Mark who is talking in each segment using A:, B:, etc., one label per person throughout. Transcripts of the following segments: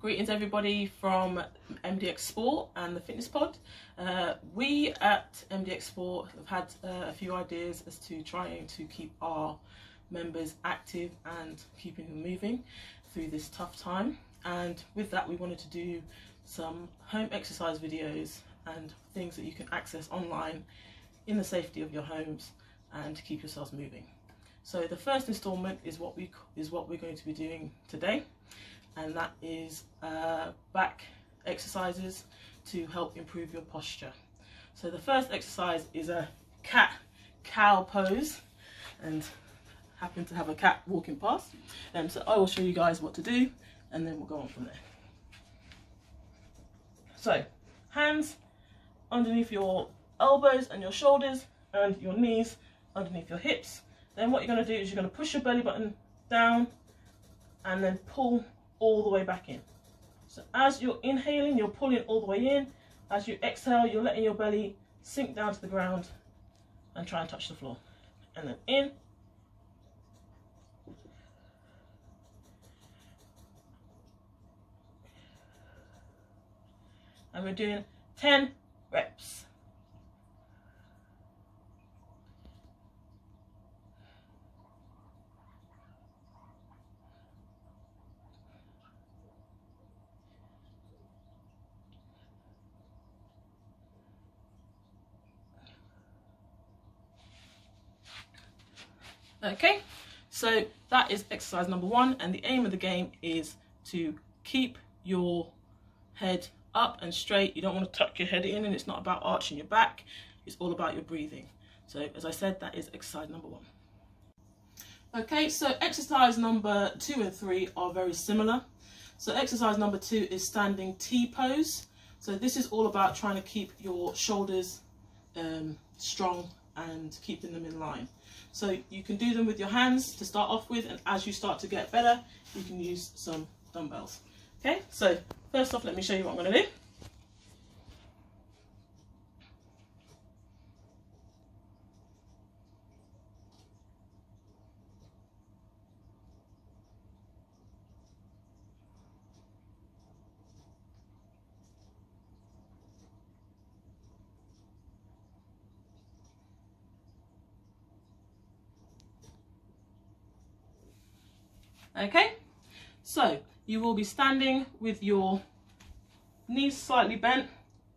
A: Greetings everybody from MDX Sport and the Fitness Pod. Uh, we at MDX Sport have had uh, a few ideas as to trying to keep our members active and keeping them moving through this tough time. And with that we wanted to do some home exercise videos and things that you can access online in the safety of your homes and to keep yourselves moving. So the first installment is what we is what we're going to be doing today and that is uh, back exercises to help improve your posture. So the first exercise is a cat cow pose and happen to have a cat walking past. Um, so I will show you guys what to do and then we'll go on from there. So hands underneath your elbows and your shoulders and your knees underneath your hips. Then what you're going to do is you're going to push your belly button down and then pull all the way back in. So as you're inhaling, you're pulling all the way in. As you exhale, you're letting your belly sink down to the ground and try and touch the floor. And then in. And we're doing 10 reps. Okay, so that is exercise number one, and the aim of the game is to keep your head up and straight. You don't want to tuck your head in, and it's not about arching your back, it's all about your breathing. So, as I said, that is exercise number one. Okay, so exercise number two and three are very similar. So, exercise number two is standing T pose. So, this is all about trying to keep your shoulders um, strong and keeping them in line. So you can do them with your hands to start off with, and as you start to get better, you can use some dumbbells. Okay, so first off, let me show you what I'm to do. Okay, so you will be standing with your knees slightly bent,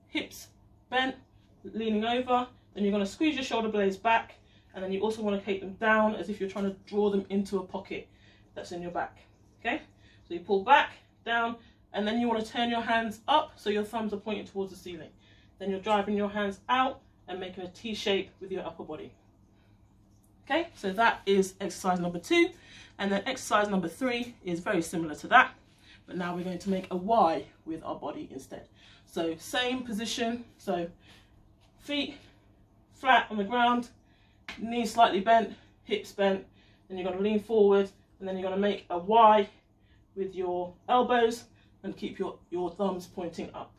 A: hips bent, leaning over. Then you're going to squeeze your shoulder blades back and then you also want to take them down as if you're trying to draw them into a pocket that's in your back. Okay, so you pull back, down, and then you want to turn your hands up so your thumbs are pointing towards the ceiling. Then you're driving your hands out and making a T shape with your upper body. Okay, so that is exercise number two. And then exercise number three is very similar to that, but now we're going to make a Y with our body instead. So same position, so feet flat on the ground, knees slightly bent, hips bent, then you're going to lean forward, and then you're going to make a Y with your elbows and keep your, your thumbs pointing up.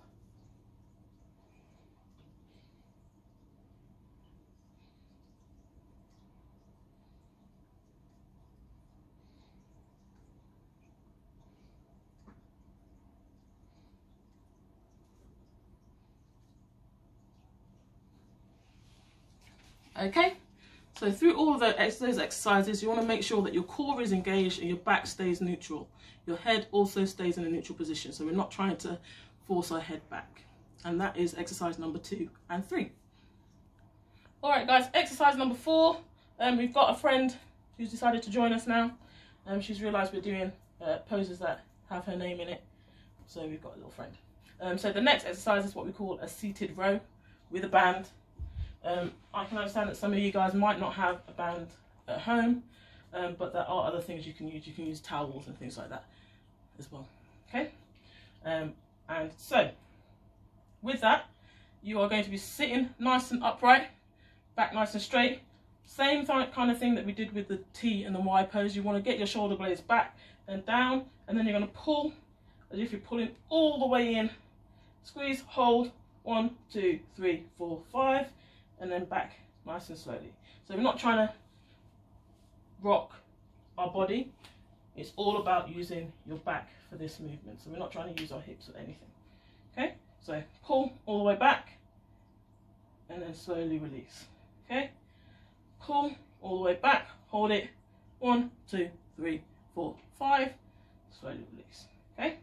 A: Okay, so through all of those exercises, you want to make sure that your core is engaged and your back stays neutral. Your head also stays in a neutral position, so we're not trying to force our head back. And that is exercise number two and three. All right, guys, exercise number four. Um, we've got a friend who's decided to join us now. Um, she's realised we're doing uh, poses that have her name in it. So we've got a little friend. Um, so the next exercise is what we call a seated row with a band um, I can understand that some of you guys might not have a band at home, um, but there are other things you can use. You can use towels and things like that as well. Okay, um, and so with that, you are going to be sitting nice and upright, back nice and straight. Same kind of thing that we did with the T and the Y pose. You want to get your shoulder blades back and down, and then you're going to pull as if you're pulling all the way in. Squeeze, hold, one, two, three, four, five and then back nice and slowly. So we're not trying to rock our body, It's all about using your back for this movement. So we're not trying to use our hips or anything. Okay, so pull all the way back and then slowly release. Okay, pull all the way back, hold it, one, two, three, four, five, slowly release. Okay.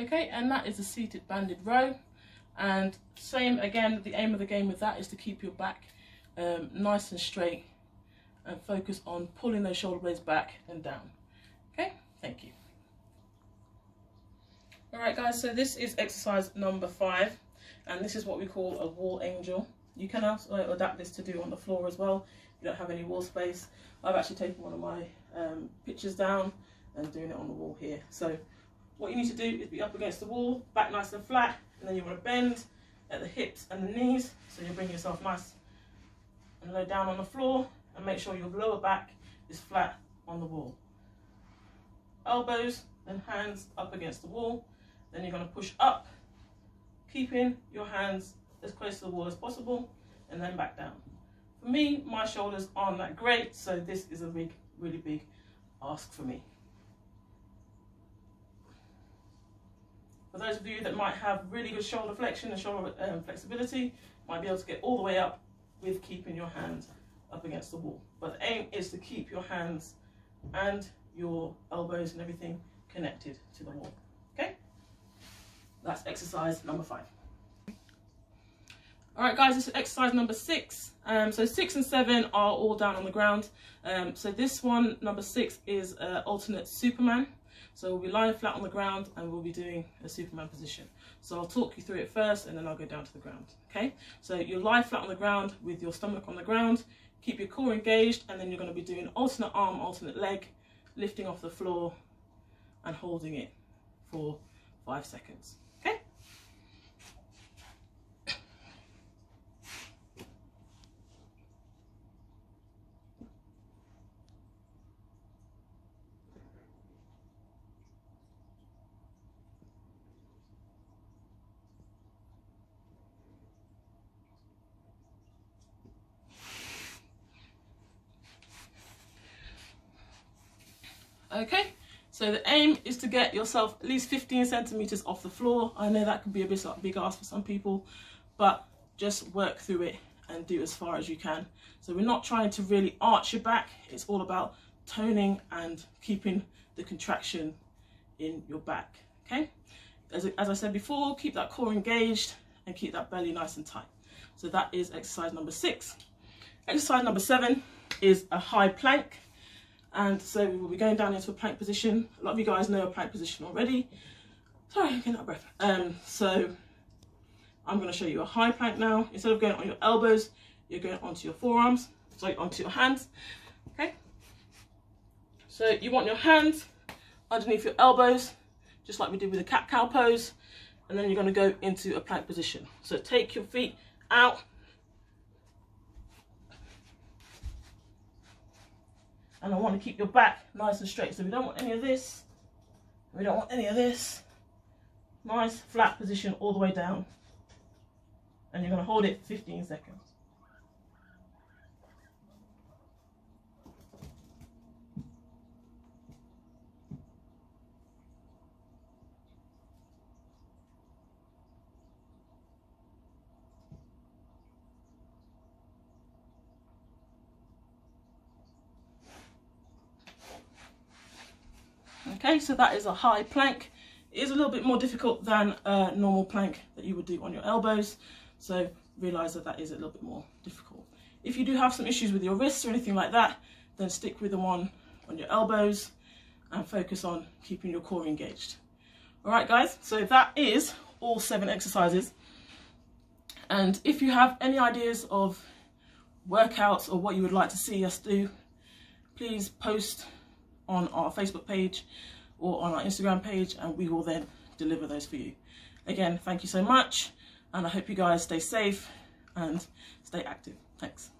A: Okay, and that is a seated banded row. And same again, the aim of the game with that is to keep your back um, nice and straight and focus on pulling those shoulder blades back and down. Okay, thank you. All right, guys, so this is exercise number five, and this is what we call a wall angel. You can also adapt this to do on the floor as well. If you don't have any wall space. I've actually taken one of my um, pictures down and doing it on the wall here. So what you need to do is be up against the wall, back nice and flat, and then you want to bend at the hips and the knees, so you bring yourself nice and low down on the floor, and make sure your lower back is flat on the wall. Elbows and hands up against the wall, then you're going to push up, keeping your hands as close to the wall as possible, and then back down. For me, my shoulders aren't that great, so this is a big, really big ask for me. For those of you that might have really good shoulder flexion and shoulder um, flexibility, might be able to get all the way up with keeping your hands up against the wall. But the aim is to keep your hands and your elbows and everything connected to the wall. Okay? That's exercise number five. All right, guys, this is exercise number six. Um, so six and seven are all down on the ground. Um, so this one, number six, is uh, alternate Superman. So we'll be lying flat on the ground and we'll be doing a Superman position. So I'll talk you through it first and then I'll go down to the ground. Okay, so you lie flat on the ground with your stomach on the ground, keep your core engaged and then you're going to be doing alternate arm, alternate leg, lifting off the floor and holding it for five seconds. Okay, so the aim is to get yourself at least 15 centimeters off the floor. I know that could be a bit of a big ask for some people, but just work through it and do as far as you can. So we're not trying to really arch your back. It's all about toning and keeping the contraction in your back. Okay, as, as I said before, keep that core engaged and keep that belly nice and tight. So that is exercise number six. Exercise number seven is a high plank. And so we will be going down into a plank position. A lot of you guys know a plank position already. Sorry, I'm getting out of breath. Um, so I'm going to show you a high plank now. Instead of going on your elbows, you're going onto your forearms, sorry, onto your hands. Okay. So you want your hands underneath your elbows, just like we did with the cat cow pose. And then you're going to go into a plank position. So take your feet out and I want to keep your back nice and straight. So we don't want any of this. We don't want any of this. Nice flat position all the way down. And you're going to hold it 15 seconds. Okay, so that is a high plank. It is a little bit more difficult than a normal plank that you would do on your elbows. So realize that that is a little bit more difficult. If you do have some issues with your wrists or anything like that, then stick with the one on your elbows and focus on keeping your core engaged. All right, guys, so that is all seven exercises. And if you have any ideas of workouts or what you would like to see us do, please post on our Facebook page or on our Instagram page, and we will then deliver those for you. Again, thank you so much, and I hope you guys stay safe and stay active. Thanks.